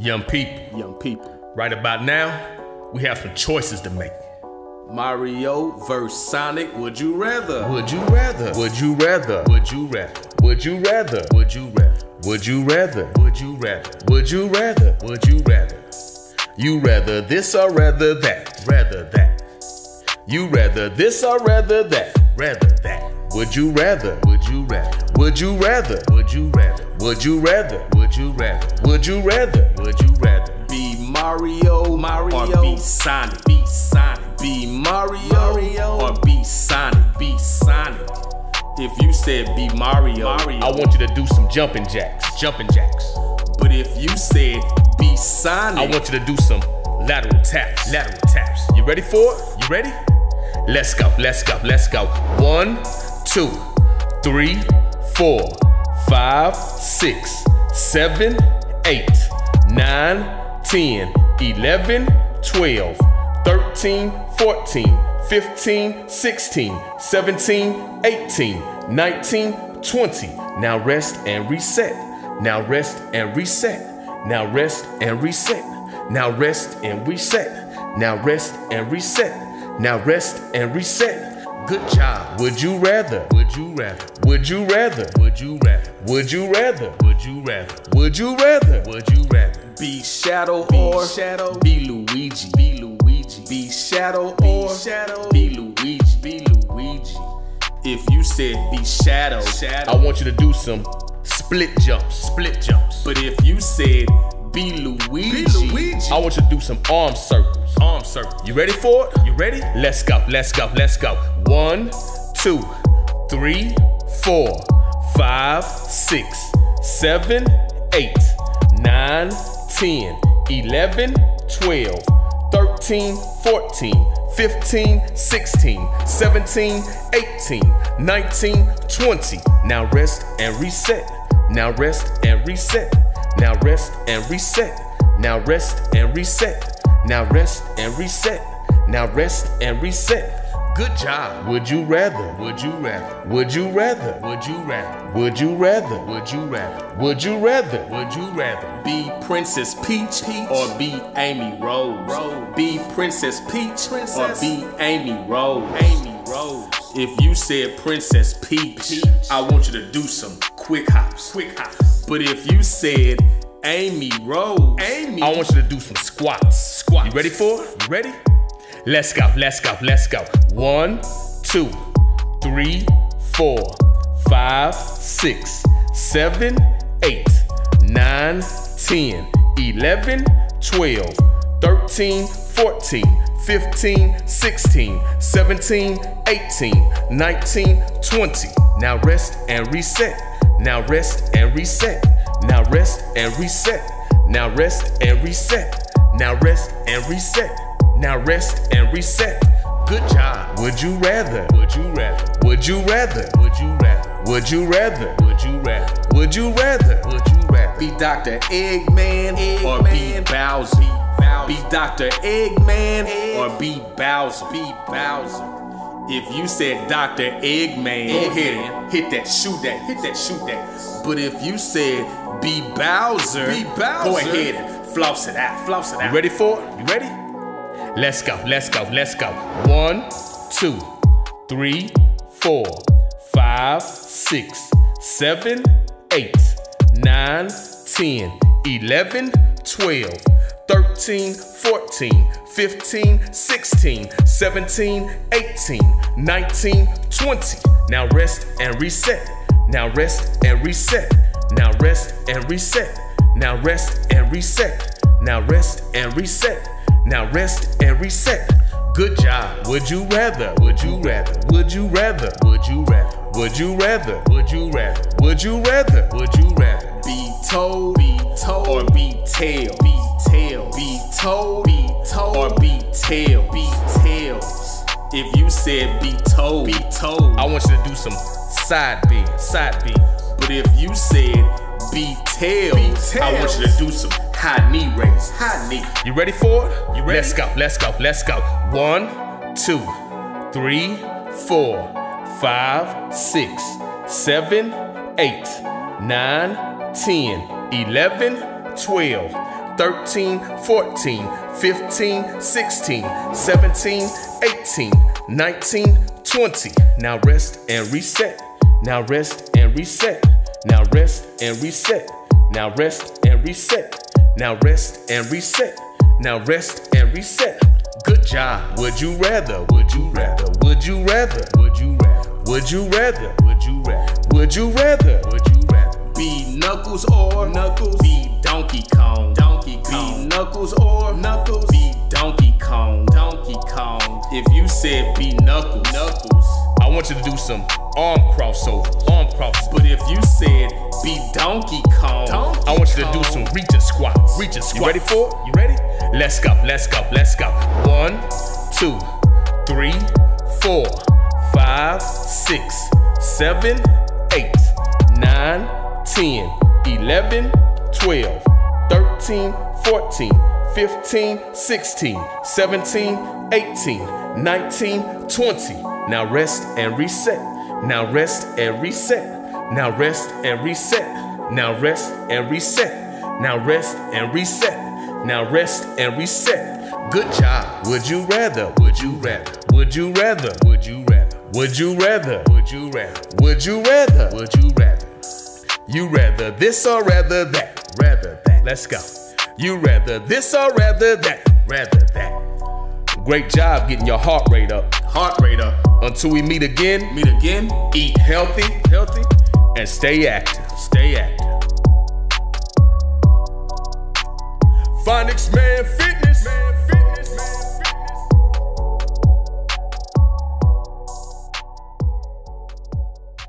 Young people, young people. right about now, we have some choices to make. Mario versus Sonic, would you rather? Would you rather? Would you rather? Would you rather? Would you rather? Would you rather? Would you rather? Would you rather? Would you rather? Would you rather? You rather this or rather that? Rather that. You rather this or rather that? Rather that. Would you rather? Would you rather? Would you rather? Would you rather? Would you rather? Would you rather? Would you rather? Would you rather? Be Mario, Mario, or be Sonic, be Sonic. Be Mario, Mario, or be Sonic, be Sonic. If you said be Mario, Mario, I want you to do some jumping jacks. Jumping jacks. but if you said be Sonic, I want you to do some lateral taps. Lateral taps. You ready for it? You ready? Let's go. Let's go. Let's go. One, two, three, four, five, six, seven, eight, nine, ten, eleven, twelve, thirteen, fourteen, fifteen, sixteen, seventeen, eighteen, nineteen, twenty. Now rest and reset. Now rest and reset. Now rest and reset. Now rest and reset. Now rest and reset. Now rest and reset. Good job. Would you rather? Would you rather? Would you rather? Would you rather? Would you rather? Would you rather? Would you rather? Would you rather? be Shadow or Shadow, be Luigi, be Luigi, be Shadow or Shadow, be Luigi, be Luigi. If you said be Shadow, Shadow, I want you to do some split jumps. Split jumps. but if you said be Luigi, be Luigi. I want you to do some arm circles. Arm circles. You ready for it? You ready? Let's go. Let's go. Let's go. One, two, three, four, five, six, seven, eight, nine, ten, eleven, twelve, thirteen, fourteen, fifteen, sixteen, seventeen, eighteen, nineteen, twenty. Now rest and reset. Now rest and reset. Now rest and reset. Now rest and reset. Now rest and reset. Now rest and reset. Good job. Would you rather? Would you rather? Would you rather? Would you rather? Would you rather? Would you rather? Would you rather? Would you rather be Princess Peach, or be Amy Rose? Be Princess Peach or be Amy Rose? Amy Rose. If you said Princess Peach, Peach, I want you to do some quick hops. Quick hops. But if you said Amy Rose, Amy, I want you to do some squats. Squat. You ready for it? You ready? Let's go. Let's go. Let's go. One, two, three, four, five, six, seven, eight, nine, ten, eleven, twelve, thirteen, fourteen, fifteen, sixteen, seventeen, eighteen, nineteen, twenty. Now rest and reset. Now rest and reset. Now rest and reset. Now rest and reset. Now rest and reset. Now rest and reset. Good job. Would you rather? Would you rather? Would you rather? Would you rather? Would you rather? Would you rather? Would you rather? Would you rather? be Dr. Eggman, or be Bowser. Be Dr. Eggman or be Bowser. Be Bowser. If you said Dr. Eggman, go ahead and hit that, shoot that, hit that, shoot that. But if you said be Bowser, Be Bowser. go ahead and floss it out, floss it out. You ready for it? You ready? Let's go, let's go, let's go. One, two, three, four, five, six, seven, eight, nine, ten, eleven, twelve, thirteen, fourteen, fifteen, sixteen, seventeen, eighteen, nineteen, twenty. Now rest and reset. Now rest and reset. Now rest and reset. Now rest and reset. Now rest and reset. Now rest and reset. Good job. Would you rather? Would you rather? Would you rather? Would you rather? Would you rather? Would you rather? Would you rather? Would you rather be Toad, be Toad, or be tail, be tail, be Toad, be Toad, or be tail, be tails? If you said be Toad, be Toad, I want you to do some side B, side B. But if you said be tails, I want you to do some high knee raise, high knee. You ready for it? You ready? Let's go, let's go, let's go. One, two, three, four, five, six, seven, eight, nine, ten, eleven, twelve, 13, 14, 15, 16, 17, 18, 19, 20. Now rest and reset. Now rest and reset. Now rest and reset. Now rest and reset. Now rest and reset. Now rest and reset. Good job. Would you rather? Would you rather? Would you rather? Would you rather? Would you rather? Would you rather? Would you rather? Would you rather? Be Knuckles or Knuckles. Be Donkey Kong. Donkey Kong. Be Knuckles or Knuckles. Be Donkey Kong. Donkey Kong. If you said be Knuckles, Knuckles. I want you to do some arm crossover. Arm crossover. But if you said be Donkey Kong, Donkey I want you to do some reaching squats. Reaching squats. You ready for it? You ready? Let's go. Let's go. Let's go. One, two, three, four, five, six, seven, eight, nine, ten, eleven, twelve, thirteen, fourteen, fifteen, sixteen, seventeen, eighteen, nineteen, twenty. Now rest and reset. Now rest and reset. Now rest and reset. Now rest and reset. Now rest and reset. Now rest and reset. Good job. Would you rather? Would you rather? Would you rather? Would you rather? Would you rather? Would you rather? Would you rather? Would you rather? You rather this or rather that? Rather that. Let's go. You rather this or rather that? Rather that. Great job getting your heart rate up. Heart rate up. Until we meet again. Meet again. Eat healthy. Healthy and stay active. Stay active. Phonics Man